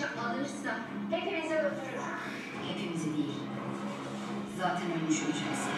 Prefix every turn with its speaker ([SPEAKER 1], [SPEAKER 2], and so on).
[SPEAKER 1] sonucu alırsa hepimizi öldürür.
[SPEAKER 2] Hepimizi değil. Zaten ölmüş olacaksın.